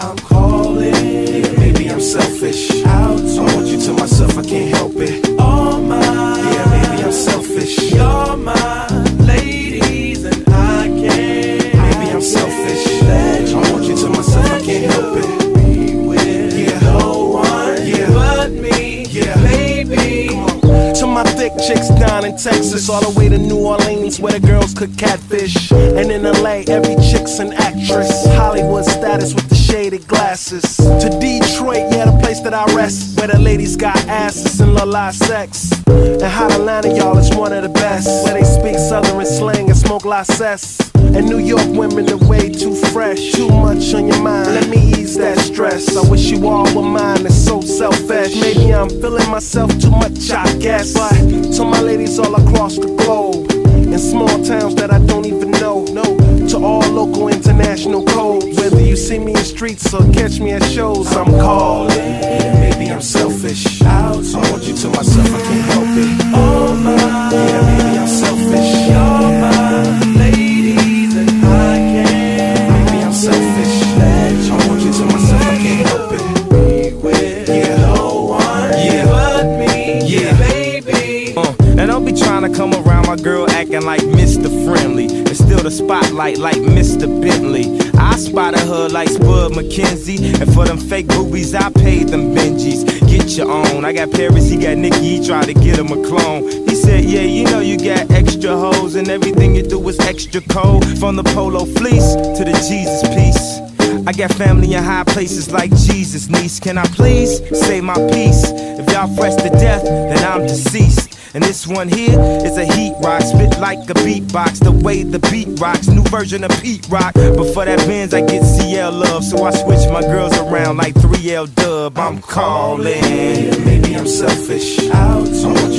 I'm calling. Yeah, maybe I'm selfish. Out. I want you to myself, I can't help it. All mine. Yeah, maybe I'm selfish. You're my ladies, and I can't. Maybe I'm selfish. I want you to myself, I can't help it. Be with yeah. no one yeah. but me. Yeah, baby. To my thick chicks down in Texas, all the way to New Orleans, where the girls cook catfish. And in LA, every chick's an actress. Hollywood status with the shaded glasses. To Detroit, yeah, the place that I rest, where the ladies got asses and la sex. And hot y'all, is one of the best, where they speak Southern slang and smoke cess. And New York women are way too fresh. Too much on your mind. Let me ease that stress. I wish you all were mine. It's so selfish. Maybe I'm feeling myself too much, I guess. But to my ladies all across the globe, in small towns that I don't even know. No, to all local international codes. You see me in streets or catch me at shows, I'm calling. My girl acting like Mr. Friendly. And still the spotlight like Mr. Bentley. I spotted her like Spud MacKenzie. And for them fake boobies, I paid them Benjis. Get your own. I got Paris, he got Nicky, he tried to get him a clone. He said, Yeah, you know you got extra hoes, and everything you do is extra cold. From the polo fleece to the Jesus piece. I got family in high places like Jesus, niece. Can I please say my piece? If y'all fresh to death, then I'm deceased. And this one here is a heat rock, spit like a beatbox, the way the beat rocks, new version of Pete Rock. But for that Benz, I get CL love, so I switch my girls around like 3L Dub. I'm calling. Maybe I'm selfish. Out.